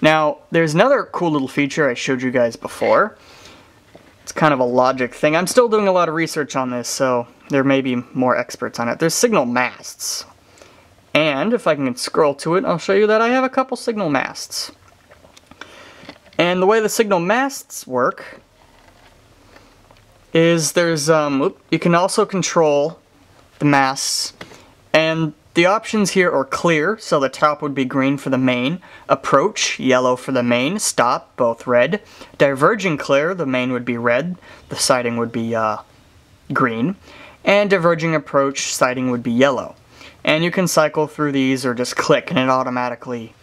Now, there's another cool little feature I showed you guys before. It's kind of a logic thing. I'm still doing a lot of research on this, so there may be more experts on it. There's signal masts. And if I can scroll to it, I'll show you that I have a couple signal masts. And the way the signal masts work is there's, um, you can also control the masts, and the options here are clear, so the top would be green for the main, approach, yellow for the main, stop, both red, diverging clear, the main would be red, the siding would be uh, green, and diverging approach, siding would be yellow. And you can cycle through these or just click and it automatically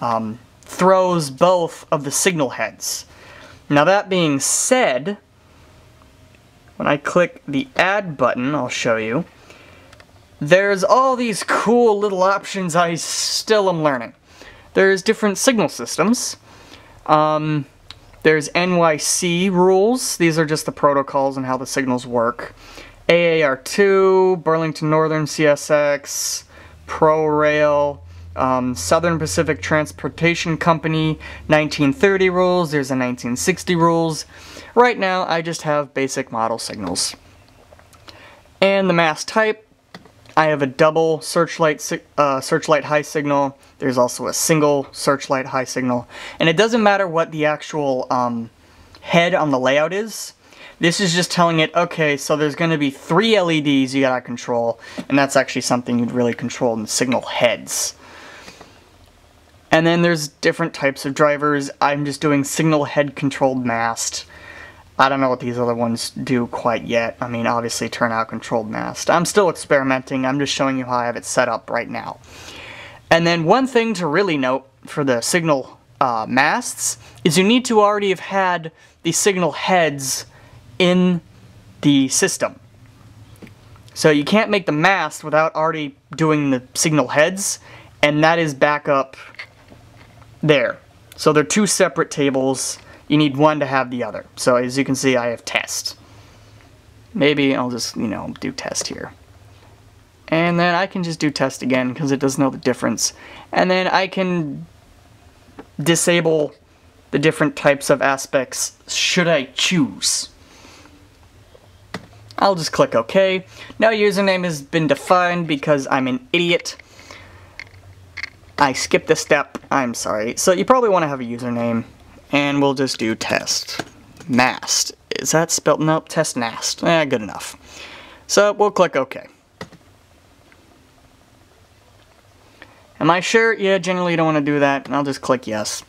um, throws both of the signal heads. Now that being said, when I click the add button, I'll show you, there's all these cool little options I still am learning. There's different signal systems. Um, there's NYC rules. These are just the protocols and how the signals work. AAR2, Burlington Northern CSX, ProRail, um, Southern Pacific Transportation Company, 1930 rules, there's a 1960 rules. Right now, I just have basic model signals. And the mast type, I have a double searchlight, uh, searchlight high signal. There's also a single searchlight high signal. And it doesn't matter what the actual um, head on the layout is. This is just telling it, okay, so there's going to be three LEDs you gotta control, and that's actually something you'd really control in the signal heads. And then there's different types of drivers. I'm just doing signal head controlled mast. I don't know what these other ones do quite yet. I mean, obviously turnout controlled mast. I'm still experimenting. I'm just showing you how I have it set up right now. And then one thing to really note for the signal uh, masts is you need to already have had the signal heads in the system. So you can't make the mast without already doing the signal heads, and that is back up there. So they're two separate tables. You need one to have the other. So as you can see, I have test. Maybe I'll just, you know, do test here. And then I can just do test again because it doesn't know the difference. And then I can disable the different types of aspects should I choose. I'll just click OK. Now username has been defined because I'm an idiot. I skipped a step. I'm sorry. So you probably want to have a username. And we'll just do test. Mast. Is that spelled? Nope. Test nast. Eh, good enough. So we'll click OK. Am I sure? Yeah, generally you don't want to do that. And I'll just click yes.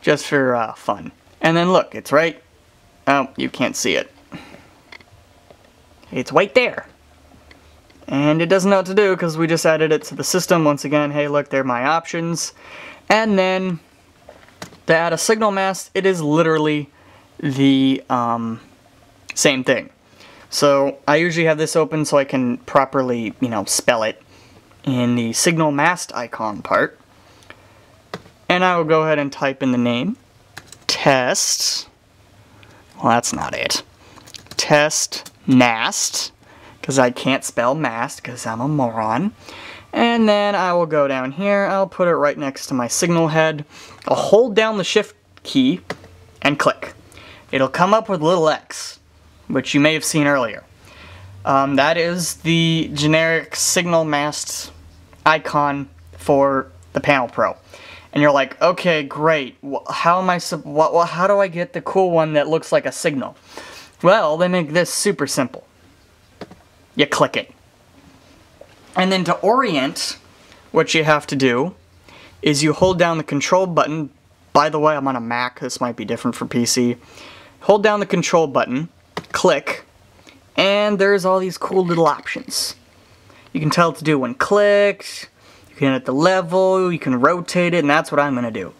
Just for uh, fun. And then look, it's right. Oh, you can't see it. It's right there. And it doesn't know what to do because we just added it to the system. Once again, hey look, they're my options. And then add a signal mast, it is literally the um, same thing. So I usually have this open so I can properly, you know, spell it in the signal mast icon part. And I will go ahead and type in the name. Test. Well, that's not it. Test mast. because I can't spell mast because I'm a moron. And then I will go down here, I'll put it right next to my signal head. I'll hold down the shift key and click. It'll come up with little X, which you may have seen earlier. Um, that is the generic signal mast icon for the Panel Pro. And you're like, okay, great. How am I? What, how do I get the cool one that looks like a signal? Well, they make this super simple. You click it. And then to orient, what you have to do is you hold down the control button. By the way, I'm on a Mac. This might be different for PC. Hold down the control button, click, and there's all these cool little options. You can tell it to do when clicked, you can hit the level, you can rotate it, and that's what I'm going to do.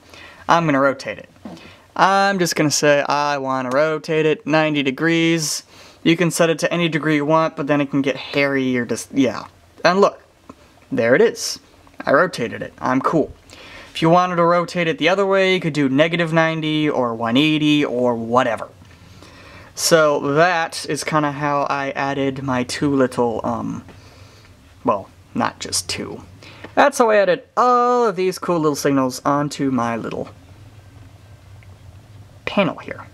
I'm going to rotate it. I'm just going to say I want to rotate it 90 degrees. You can set it to any degree you want, but then it can get hairy or just, yeah. And look, there it is. I rotated it. I'm cool. If you wanted to rotate it the other way, you could do negative 90 or 180 or whatever. So that is kind of how I added my two little, um, well, not just two. That's how I added all of these cool little signals onto my little panel here.